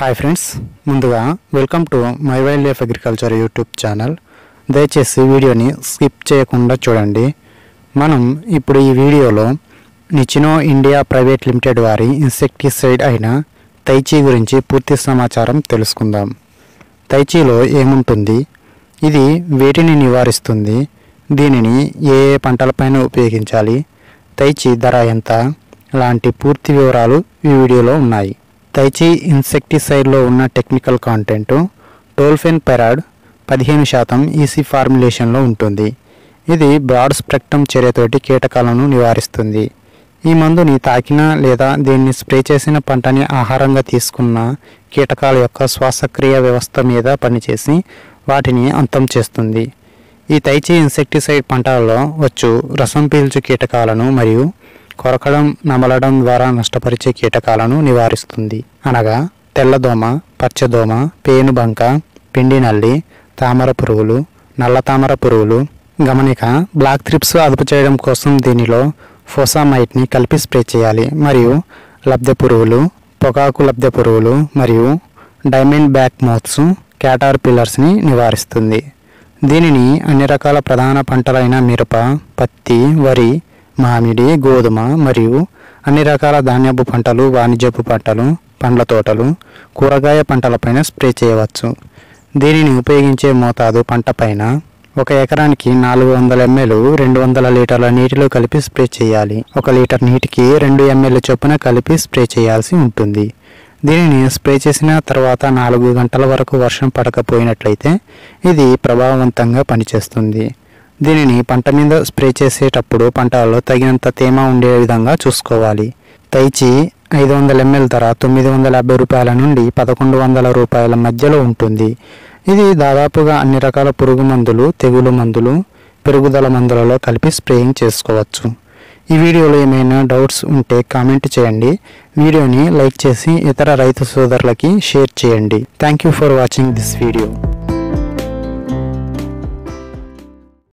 Hi friends ముందుగా welcome to my wild life agriculture YouTube channel దయచేసి వీడియోని skip చేయకుండా చూడండి. మనం ఇప్పుడు ఈ వీడియోలో నిచినో ఇండియా ప్రైవేట్ లిమిటెడ్ వారి ఇన్సెక్టిసైడ్ అయిన తైచీ గురించి పూర్తి సమాచారం తెలుసుకుందాం. తైచీలో ఏముంటుంది? ఇది వేటిని నివారిస్తుంది? దీనిని ఏ ఏ పంటలపైన ఉపయోగించాలి? తైచి ధర ఎంత? లాంటి పూర్తి వివరాలు ఈ వీడియోలో ఉన్నాయి. తైచి ఇన్సెక్టిసైడ్లో ఉన్న టెక్నికల్ కాంటెంట్ టోల్ఫెన్ పెరాడ్ పదిహేను శాతం ఈసీ ఫార్ములేషన్లో ఉంటుంది. ఇది బ్రాడ్ స్పెక్ట్రమ్ చర్యతోటి కీటకాలను నివారిస్తుంది. ఈ మందుని తాకిన లేదా దీన్ని స్ప్రే చేసిన పంటని ఆహారంగా తీసుకున్న కీటకాల యొక్క శ్వాసక్రియ వ్యవస్థ మీద పనిచేసి వాటిని అంతం చేస్తుంది. ఈ తైచి ఇన్సెక్టిసైడ్ పంటలలో వచ్చు రసం పీల్చు కీటకాలను మరియు కొరకడం నమలడం ద్వారా నష్టపరిచే కీటకాలను నివారిస్తుంది. అనగా తెల్లదోమ పచ్చదోమ పేనుబంక పిండి నల్లి తామర పురుగులు నల్ల తామర పురుగులు. గమనిక బ్లాక్ త్రిప్స్ అదుపు చేయడం కోసం దీనిలో ఫోసామైట్ని కలిపి స్ప్రే చేయాలి. మరియు లబ్ధ పురుగులు పొగాకు లబ్ధ పురుగులు మరియు డైమండ్ బ్యాక్ మౌత్స్ క్యాటార్ పిల్లర్స్ని నివారిస్తుంది. దీనిని అన్ని రకాల ప్రధాన పంటలైన మిరప పత్తి వరి మామిడి గోధుమ మరియు అన్ని రకాల ధాన్యపు పంటలు వాణిజ్యపు పంటలు పండ్ల తోటలు కూరగాయ పంటలపైన స్ప్రే చేయవచ్చు. దీనిని ఉపయోగించే మోతాదు పంటపైన ఒక ఎకరానికి నాలుగు వందల ఎంఎల్ రెండు వందల లీటర్ల నీటిలో కలిపి స్ప్రే చేయాలి. ఒక లీటర్ నీటికి రెండు ఎంఎల్ చొప్పున కలిపి స్ప్రే చేయాల్సి ఉంటుంది. దీనిని స్ప్రే చేసిన తర్వాత నాలుగు గంటల వరకు వర్షం పడకపోయినట్లయితే ఇది ప్రభావవంతంగా పనిచేస్తుంది. దీనిని పంట మీద స్ప్రే చేసేటప్పుడు పంటలలో తగినంత తేమ ఉండే విధంగా చూసుకోవాలి. తైచి ఐదు వందల ఎంఎల్ ధర తొమ్మిది వందల యాభై రూపాయల నుండి పదకొండు వందల రూపాయల మధ్యలో ఉంటుంది. ఇది దాదాపుగా అన్ని రకాల పురుగు మందులు తెగులు మందులు పెరుగుదల మందులలో కలిపి స్ప్రేయింగ్ చేసుకోవచ్చు. ఈ వీడియోలో ఏమైనా డౌట్స్ ఉంటే కామెంట్ చేయండి. వీడియోని లైక్ చేసి ఇతర రైతు సోదరులకి షేర్ చేయండి. Thank you for watching this video